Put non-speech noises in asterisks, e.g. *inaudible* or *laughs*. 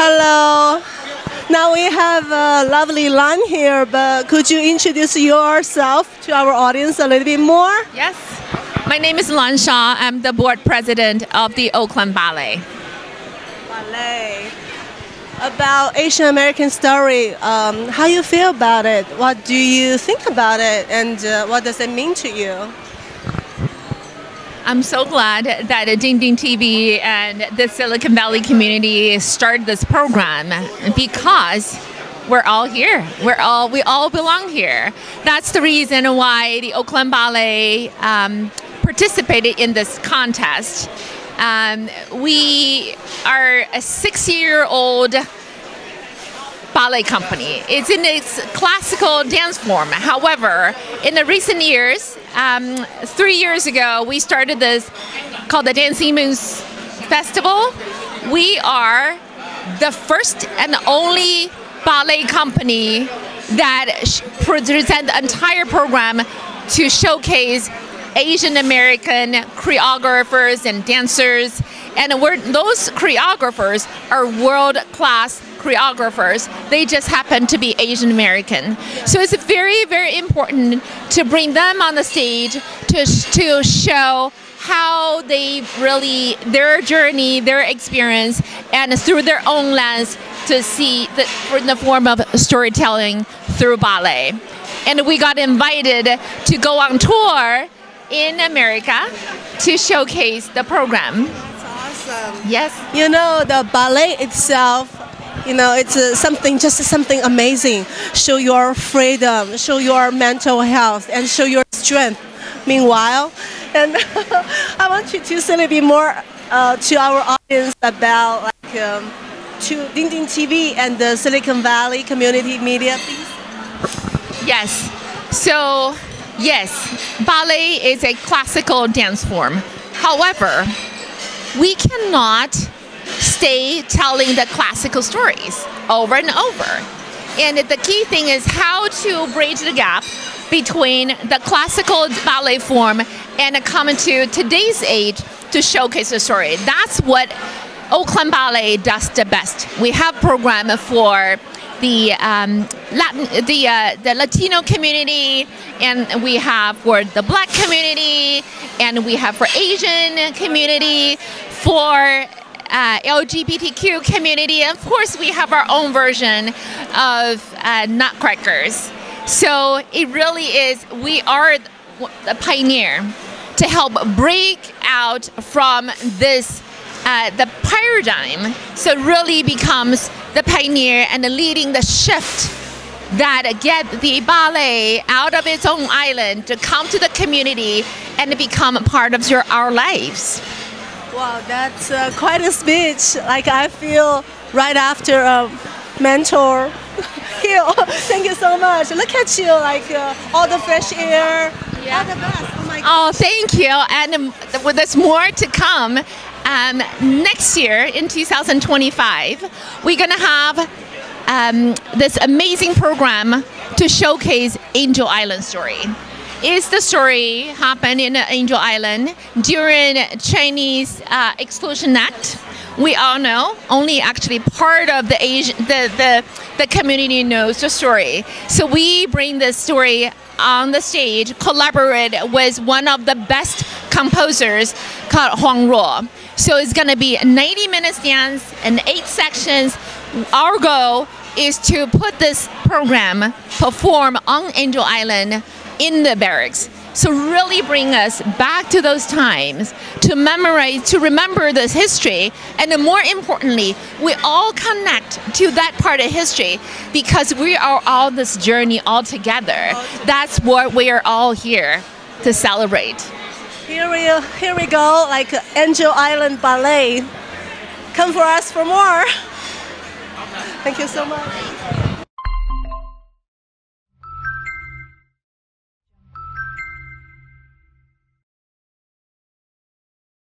Hello. Now we have a lovely Lan here, but could you introduce yourself to our audience a little bit more? Yes. My name is Lan Shaw. I'm the board president of the Oakland Ballet. Ballet. About Asian American story, um, how you feel about it? What do you think about it, and uh, what does it mean to you? I'm so glad that Ding Ding TV and the Silicon Valley community started this program because we're all here. We're all we all belong here. That's the reason why the Oakland Ballet um, participated in this contest. Um, we are a six-year-old ballet company. It's in its classical dance form. However, in the recent years, um, three years ago, we started this called the Dancing Moons Festival. We are the first and only ballet company that present the entire program to showcase Asian American choreographers and dancers. And those choreographers are world class choreographers. They just happen to be Asian American. So it's very, very important to bring them on the stage to, to show how they really, their journey, their experience, and through their own lens to see the, in the form of storytelling through ballet. And we got invited to go on tour in America to showcase the program. That's awesome. Yes. You know, the ballet itself you know it's uh, something just something amazing show your freedom show your mental health and show your strength meanwhile and *laughs* i want you to bit more uh, to our audience about like um, to Ding Ding TV and the Silicon Valley community media, please. Yes. So, yes, ballet is a classical dance form. However, we cannot stay telling the classical stories over and over. And the key thing is how to bridge the gap between the classical ballet form and coming to today's age to showcase the story. That's what Oakland Ballet does the best. We have program for the um, Latin, the uh, the Latino community, and we have for the Black community, and we have for Asian community, for uh, LGBTQ community. Of course, we have our own version of uh, Nutcrackers. So it really is, we are the pioneer to help break out from this uh, the paradigm so really becomes the pioneer and the leading the shift that get the ballet out of its own island to come to the community and become part of your, our lives. Wow, that's uh, quite a speech. Like I feel right after a mentor *laughs* here. Thank you so much. Look at you, like uh, all the fresh air. Yeah. All the best. Oh my God. Oh, thank you. And um, there's more to come. Um, next year in 2025, we're gonna have um, this amazing program to showcase Angel Island story is the story happened in Angel Island during Chinese uh, Exclusion Act. We all know only actually part of the Asian the, the the community knows the story. So we bring this story on the stage, collaborate with one of the best composers called Huang Ruo. So it's gonna be 90 minutes dance and eight sections. Our goal is to put this program perform on Angel Island in the barracks. So really bring us back to those times to memorize, to remember this history, and more importantly, we all connect to that part of history because we are all this journey all together. That's what we are all here to celebrate. Here we here we go, like Angel Island Ballet. Come for us for more. *laughs* Thank you so much.